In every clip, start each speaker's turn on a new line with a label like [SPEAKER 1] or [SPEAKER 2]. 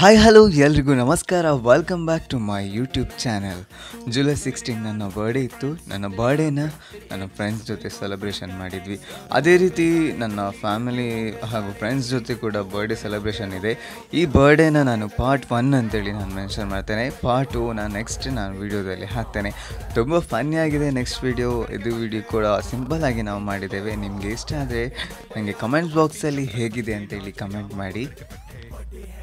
[SPEAKER 1] Hi hello ಎಲ್ರಿಗೂ ನಮಸ್ಕಾರ. Welcome back to my YouTube channel July sixteen ನನ್ನ birthday ಇತ್ತು. ನನ್ನ ಬರ್ಡೇನ ನನ್ನ ಫ್ರೆಂಡ್ಸ್ ಜೊತೆ ಸೆಲೆಬ್ರೇಷನ್ ಮಾಡಿದ್ವಿ. ಅದೇ ರೀತಿ ನನ್ನ ಫ್ಯಾಮಿಲಿ ಹಾಗೂ ಫ್ರೆಂಡ್ಸ್ ಜೊತೆ ಕೂಡ ಬರ್ಡೇ ಸೆಲೆಬ್ರೇಷನ್ ಇದೆ. ಈ ಬರ್ಡೇನ ನಾನು ಪಾರ್ಟ್ ಒನ್ ಅಂತೇಳಿ ನಾನು ಮೆನ್ಷನ್ ಮಾಡ್ತೇನೆ. ಪಾರ್ಟ್ ಟು ನಾನು ನೆಕ್ಸ್ಟ್ ನಾನು ವೀಡಿಯೋದಲ್ಲಿ ಹಾಕ್ತೇನೆ. ತುಂಬ ಫನ್ನಿ ಆಗಿದೆ ನೆಕ್ಸ್ಟ್ ವೀಡಿಯೋ ಇದು ವಿಡಿಯೋ ಕೂಡ ಸಿಂಪಲ್ ಆಗಿ ನಾವು ಮಾಡಿದ್ದೇವೆ. ನಿಮಗೆ ಇಷ್ಟ ಆದರೆ ನನಗೆ ಕಮೆಂಟ್ ಬಾಕ್ಸಲ್ಲಿ ಹೇಗಿದೆ ಅಂತೇಳಿ ಕಮೆಂಟ್ ಮಾಡಿ.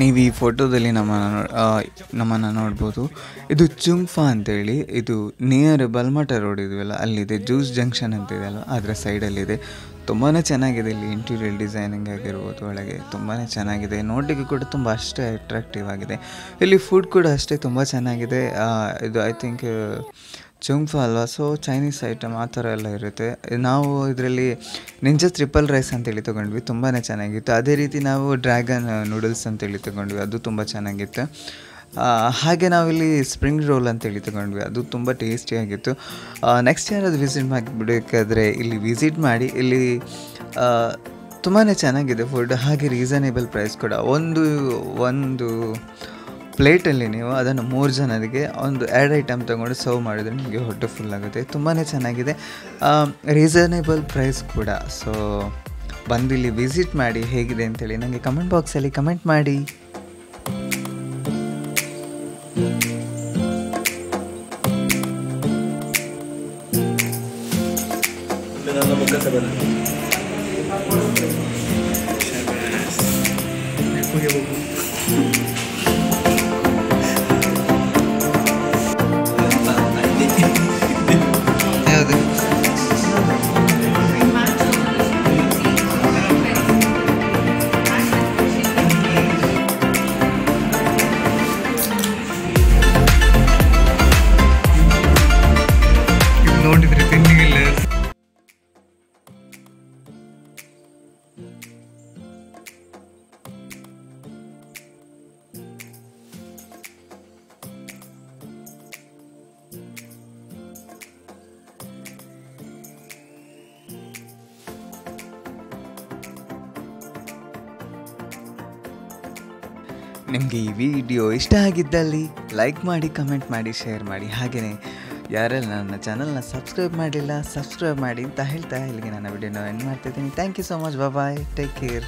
[SPEAKER 1] ನೀವು ಈ ಫೋಟೋದಲ್ಲಿ ನಮ್ಮನ್ನು ನಮ್ಮನ್ನು ನೋಡ್ಬೋದು. ಇದು ಚುಂಫಾ ಅಂತೇಳಿ, ಇದು ನಿಯರ್ ಬಲ್ಮಠ ರೋಡ್ ಇದೆಯಲ್ಲ ಅಲ್ಲಿದೆ ಜ್ಯೂಸ್ ಜಂಕ್ಷನ್ ಅಂತ ಇದೆಯಲ್ಲ ಅದರ ಸೈಡಲ್ಲಿದೆ. ತುಂಬಾ ಚೆನ್ನಾಗಿದೆ ಇಲ್ಲಿ ಇಂಟೀರಿಯರ್ ಡಿಸೈನಿಂಗ್ ಆಗಿರ್ಬೋದು, ಒಳಗೆ ತುಂಬಾ ಚೆನ್ನಾಗಿದೆ. ನೋಡಲಿಕ್ಕೆ ಕೂಡ ತುಂಬ ಅಷ್ಟೇ ಅಟ್ರಾಕ್ಟಿವ್ ಆಗಿದೆ. ಇಲ್ಲಿ ಫುಡ್ ಕೂಡ ಅಷ್ಟೇ ತುಂಬ ಚೆನ್ನಾಗಿದೆ. ಇದು ಐ ಥಿಂಕ್ ಚುಂಫಾ ಅಲ್ವಾ? ಸೊ ಚೈನೀಸ್ ಐಟಮ್ ಆ ಥರ ಎಲ್ಲ ಇರುತ್ತೆ. ನಾವು ಇದರಲ್ಲಿ ನಿಂಜ ತ್ರಿಪಲ್ ರೈಸ್ ಅಂತೇಳಿ ತೊಗೊಂಡ್ವಿ. ತುಂಬಾ ಚೆನ್ನಾಗಿತ್ತು. ಅದೇ ರೀತಿ ನಾವು ಡ್ರ್ಯಾಗನ್ ನೂಡಲ್ಸ್ ಅಂತೇಳಿ ತೊಗೊಂಡ್ವಿ. ಅದು ತುಂಬ ಚೆನ್ನಾಗಿತ್ತು. ಹಾಗೆ ನಾವಿಲ್ಲಿ ಸ್ಪ್ರಿಂಗ್ ರೋಲ್ ಅಂತೇಳಿ ತೊಗೊಂಡ್ವಿ. ಅದು ತುಂಬ ಟೇಸ್ಟಿಯಾಗಿತ್ತು ನೆಕ್ಸ್ಟ್ ಯಾರಾದ್ರು ವಿಸಿಟ್ ಮಾಡಿಬಿಡಬೇಕಾದ್ರೆ ಇಲ್ಲಿ ವಿಸಿಟ್ ಮಾಡಿ. ಇಲ್ಲಿ ತುಂಬಾ ಚೆನ್ನಾಗಿದೆ ಫುಡ್ ಹಾಗೆ ರೀಸನೇಬಲ್ ಪ್ರೈಸ್ ಕೂಡ. ಒಂದು ಒಂದು ಪ್ಲೇಟಲ್ಲಿ ನೀವು ಅದನ್ನು ಮೂರು ಜನರಿಗೆ ಒಂದು ಎರಡು ಐಟಮ್ ತೊಗೊಂಡು ಸರ್ವ್ ಮಾಡಿದರೆ ನಿಮಗೆ ಹೊಟ್ಟೆ ಫುಲ್ ಆಗುತ್ತೆ. ತುಂಬಾ ಚೆನ್ನಾಗಿದೆ. ರೀಸನೇಬಲ್ ಪ್ರೈಸ್ ಕೂಡ. ಸೊ ಬಂದು ಇಲ್ಲಿ ವಿಸಿಟ್ ಮಾಡಿ ಹೇಗಿದೆ ಅಂತೇಳಿ ನನಗೆ ಕಮೆಂಟ್ ಬಾಕ್ಸಲ್ಲಿ ಕಮೆಂಟ್ ಮಾಡಿ. ನಿಮಗೆ ಈ ವಿಡಿಯೋ ಇಷ್ಟ ಆಗಿದ್ದಲ್ಲಿ ಲೈಕ್ ಮಾಡಿ, ಕಮೆಂಟ್ ಮಾಡಿ, ಶೇರ್ ಮಾಡಿ. ಹಾಗೆಯೇ ಯಾರೆಲ್ಲ ನನ್ನ ಚಾನಲ್ನ ಸಬ್ಸ್ಕ್ರೈಬ್ ಮಾಡಿಲ್ಲ, ಸಬ್ಸ್ಕ್ರೈಬ್ ಮಾಡಿ ಅಂತ ಹೇಳ್ತಾ ಇಲ್ಲಿಗೆ ನನ್ನ ವಿಡಿಯೋನ ಎಂಡ್ ಮಾಡ್ತಿದ್ದೀನಿ. Thank you so much bye take care